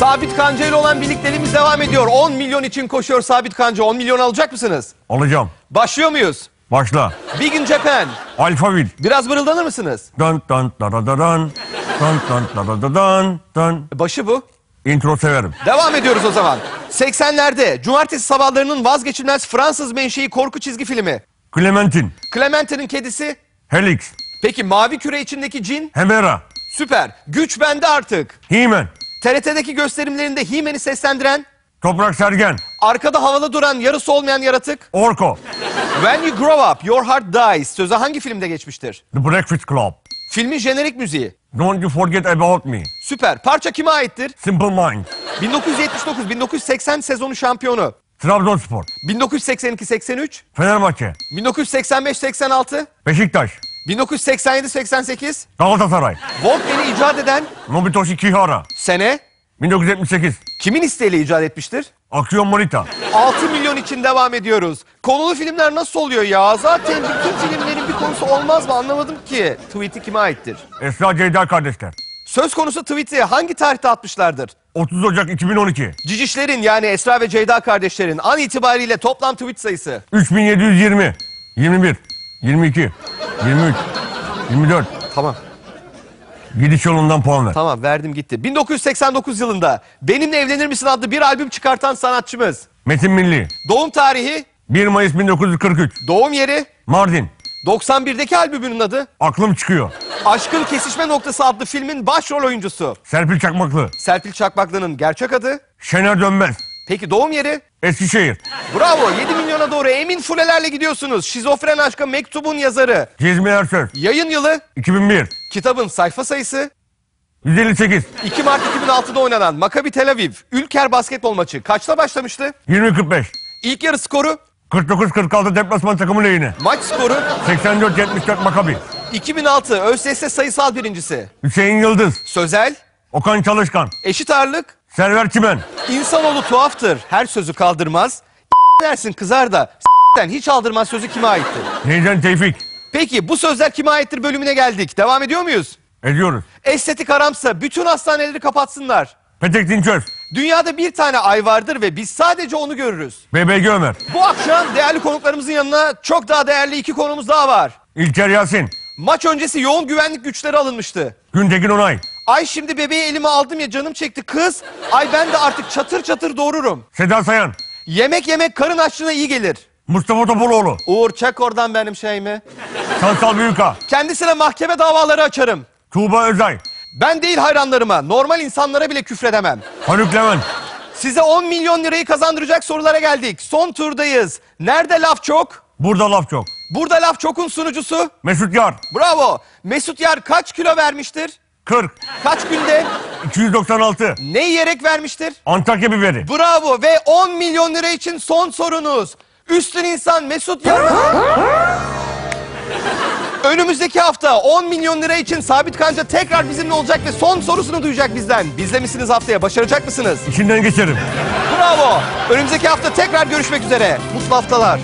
Sabit Kanca ile olan birlikteliğimiz devam ediyor. 10 milyon için koşuyor Sabit Kanca. 10 milyon alacak mısınız? Alacağım. Başlıyor muyuz? Başla. Big in Japan. Alfavit. Biraz mırıldanır mısınız? Dön dön da da da dön. Dön dön da da da dön. Dön. Başı bu. Intro severim. Devam ediyoruz o zaman. 80'lerde cumartesi sabahlarının vazgeçilmez Fransız menşei korku çizgi filmi. Clementine. Clementine'in kedisi. Helix. Peki mavi küre içindeki cin? Hemera. Süper. Güç bende artık. He-Man. TRT'deki gösterimlerinde He-Man'i seslendiren, Toprak Sergen. arkada havada duran yarısı olmayan yaratık. Orko. When You Grow Up, Your Heart Dies sözü hangi filmde geçmiştir? The Breakfast Club. Filmin jenerik müziği. Don't you forget about me. Süper. Parça kime aittir? Simple Minds. 1979-1980 sezonu şampiyonu. Trabzonspor. 1982-83, Fenerbahçe. 1985-86, Beşiktaş. 1987-88, Galatasaray. Walkman'i icat eden Nobitoshi Kihara. sene 1978. kimin isteğiyle icat etmiştir? Aksiyon Morita. 6 milyon için devam ediyoruz. Konulu filmler nasıl oluyor ya? Zaten bütün filmlerin bir konusu olmaz mı anlamadım ki. Tweet'i kime aittir? Esra Ceyda kardeşler. Söz konusu tweet'i hangi tarihte atmışlardır? 30 Ocak 2012. Cicişlerin yani Esra ve Ceyda kardeşlerin an itibariyle toplam tweet sayısı. 3720. 21. 22. 23. 24. Tamam. Gidiş yolundan puan ver. Tamam verdim gitti. 1989 yılında Benimle Evlenir Misin adlı bir albüm çıkartan sanatçımız. Metin Milli. Doğum tarihi, 1 Mayıs 1943. doğum yeri, Mardin. 91'deki albümünün adı, Aklım çıkıyor. Aşkın Kesişme Noktası adlı filmin başrol oyuncusu. Serpil Çakmaklı. Serpil Çakmaklı'nın gerçek adı. Şener Dönmez. Peki doğum yeri? Eskişehir. Bravo 7 milyona doğru emin fulelerle gidiyorsunuz. Şizofren Aşka Mektubun yazarı. Cezmi Ersöz. Yayın yılı, 2001. kitabın sayfa sayısı, 158. 2 Mart 2006'da oynanan Maccabi Tel Aviv Ülker basketbol maçı kaçta başlamıştı? 20.45. İlk yarı skoru, 49-46 deplasman takımı lehine. maç skoru, 84-74 Makabi. 2006 ÖSS sayısal birincisi. Hüseyin Yıldız. Sözel, Okan Çalışkan. eşit ağırlık, Server Çimen. insanoğlu tuhaftır. Her sözü kaldırmaz. dersin kızar da sen hiç aldırmaz sözü kime aittir? Neyden Tevfik. Peki bu sözler kime aittir bölümüne geldik. Devam ediyor muyuz? Ediyoruz. Estetik haramsa bütün hastaneleri kapatsınlar. Petek Dinçöz. Dünyada bir tane ay vardır ve biz sadece onu görürüz. BBG Ömer. Bu akşam değerli konuklarımızın yanına çok daha değerli iki konumuz daha var. İlker Yasin. Maç öncesi yoğun güvenlik güçleri alınmıştı. Güntekin Onay. Ay şimdi bebeği elime aldım ya canım çekti kız. Ay ben de artık çatır çatır doğururum. Seda Sayan. Yemek yemek karın açlığına iyi gelir. Mustafa Topaloğlu. Uğur çek oradan benim şeyimi. Sansal Büyüka. Kendisine mahkeme davaları açarım. Tuğba Özay. Ben değil hayranlarıma, normal insanlara bile küfredemem. Haluk Levent. Size 10 milyon lirayı kazandıracak sorulara geldik. Son turdayız. Nerede laf çok? Burada laf çok. Burada laf çokun sunucusu. Mesut Yar. Bravo. Mesut Yar kaç kilo vermiştir? 40. Kaç günde? 296. Ne yiyerek vermiştir? Antakya biberi. Bravo ve 10 milyon lira için son sorunuz. Üstün insan Mesut Yar. Önümüzdeki hafta 10 milyon lira için Sabit Kanca tekrar bizimle olacak ve son sorusunu duyacak bizden. Bizle misiniz haftaya? Başaracak mısınız? İçinden geçerim. Bravo. Önümüzdeki hafta tekrar görüşmek üzere. Mutlu haftalar.